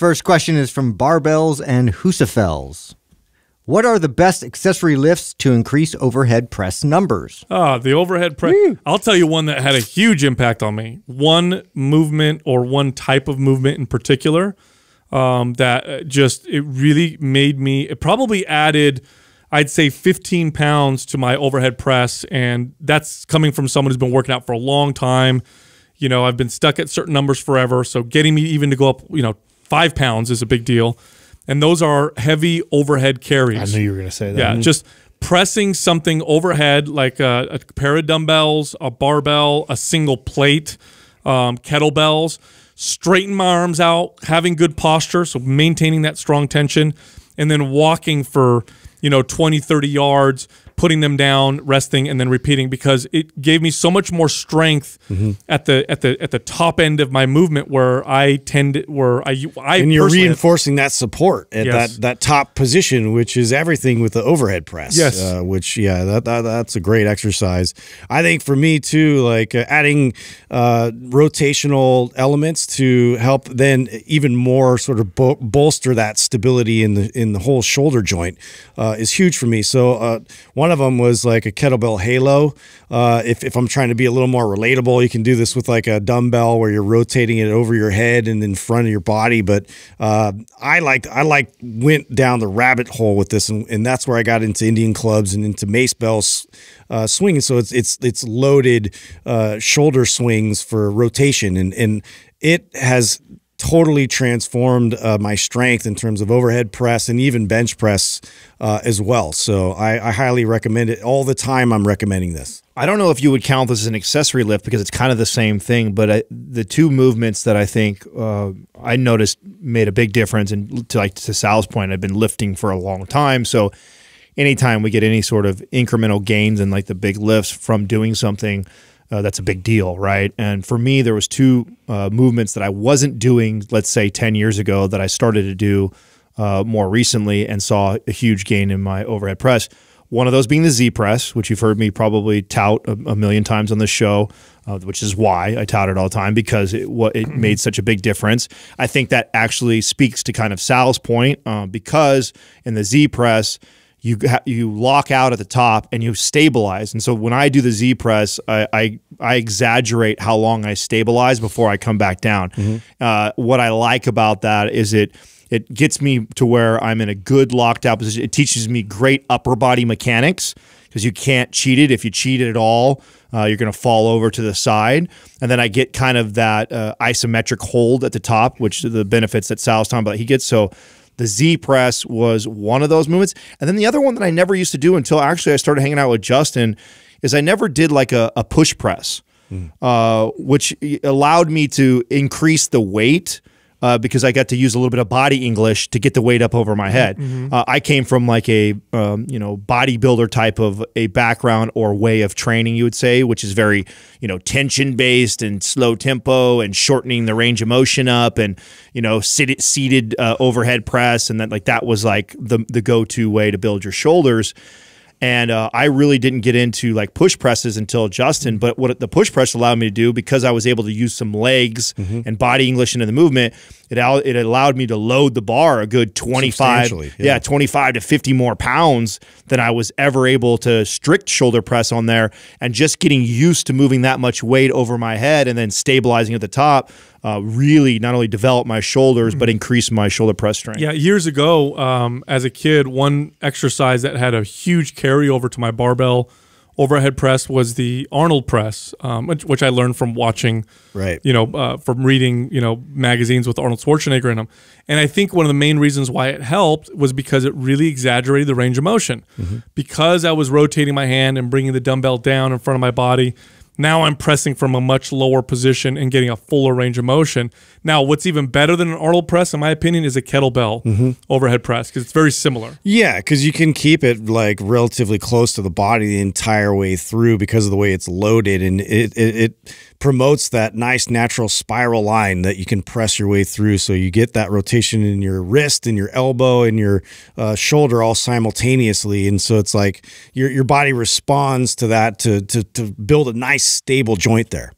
First question is from Barbells and Husafels. What are the best accessory lifts to increase overhead press numbers? Ah, the overhead press. I'll tell you one that had a huge impact on me. One movement or one type of movement in particular um, that uh, just it really made me. It probably added, I'd say, 15 pounds to my overhead press, and that's coming from someone who's been working out for a long time. You know, I've been stuck at certain numbers forever, so getting me even to go up, you know, five pounds is a big deal and those are heavy overhead carries. I knew you were going to say that. Yeah, just pressing something overhead like a, a, pair of dumbbells, a barbell, a single plate, um, kettlebells. Straighten my arms out, having good posture, so maintaining that strong tension, and then walking for you know 20, 30 yards putting them down, resting, and then repeating because it gave me so much more strength mm-hmm. at the at the at the top end of my movement where I tend to, where I I and you're reinforcing that support at yes. that that top position, which is everything with the overhead press. Yes, uh, which yeah, that, that, that's a great exercise. I think for me too, like uh, adding uh, rotational elements to help then even more sort of bo- bolster that stability in the in the whole shoulder joint uh, is huge for me. So uh, one one of them was like a kettlebell halo. Uh, if, if I'm trying to be a little more relatable, you can do this with like a dumbbell where you're rotating it over your head and in front of your body. But uh, I like I like went down the rabbit hole with this, and, and that's where I got into Indian clubs and into mace bells uh, swinging. So it's it's it's loaded uh, shoulder swings for rotation, and and it has totally transformed uh, my strength in terms of overhead press and even bench press uh, as well. So I, I, highly recommend it. All the time, I'm recommending this. I don't know if you would count this as an accessory lift because it's kind of the same thing, but I, the two movements that I think uh, I noticed made a big difference. And to like to Sal's point, I've been lifting for a long time, so anytime we get any sort of incremental gains and like the big lifts from doing something uh, that's a big deal, right? And for me, there was two uh, movements that I wasn't doing, let's say, ten years ago, that I started to do uh, more recently and saw a huge gain in my overhead press. One of those being the Z press, which you've heard me probably tout a, a million times on the show, uh, which is why I tout it all the time because it it made such a big difference. I think that actually speaks to kind of Sal's point uh, because in the Z press you you lock out at the top and you stabilize. And so when I do the Z press, I I, I exaggerate how long I stabilize before I come back down. Mm-hmm. Uh, what I like about that is it it gets me to where I'm in a good locked out position. It teaches me great upper body mechanics because you can't cheat it. If you cheat it at all, uh, you're going to fall over to the side. And then I get kind of that uh, isometric hold at the top, which the benefits that Sal's talking about he gets. So the Z press was one of those movements. And then the other one that I never used to do until actually I started hanging out with Justin is I never did like a, a push press, mm. uh, which allowed me to increase the weight uh, because I got to use a little bit of body English to get the weight up over my head. Mm-hmm. Uh, I came from like a um, you know bodybuilder type of a background or way of training, you would say, which is very you know tension based and slow tempo and shortening the range of motion up and you know sit- seated uh, overhead press and that like that was like the the go to way to build your shoulders. And uh, I really didn't get into like push presses until Justin. But what the push press allowed me to do, because I was able to use some legs mm-hmm. and body English into the movement, it it allowed me to load the bar a good 25 yeah. yeah 25 to 50 more pounds than I was ever able to strict shoulder press on there and just getting used to moving that much weight over my head and then stabilizing at the top uh, really not only develop my shoulders but mm-hmm. increased my shoulder press strength. Yeah, years ago, um, as a kid, one exercise that had a huge carryover to my barbell overhead press was the Arnold press, um, which, which, I learned from watching, right? You know, uh, from reading, you know, magazines with Arnold Schwarzenegger in them. And I think one of the main reasons why it helped was because it really exaggerated the range of motion. Mm-hmm. Because I was rotating my hand and bringing the dumbbell down in front of my body now I'm pressing from a much lower position and getting a fuller range of motion. Now, what's even better than an Arnold press, in my opinion, is a kettlebell mm-hmm. overhead press because it's very similar. Yeah, because you can keep it like relatively close to the body the entire way through because of the way it's loaded, and it it, it promotes that nice natural spiral line that you can press your way through. So you get that rotation in your wrist and your elbow and your uh, shoulder all simultaneously. And so it's like your, your body responds to that to, to, to build a nice stable joint there.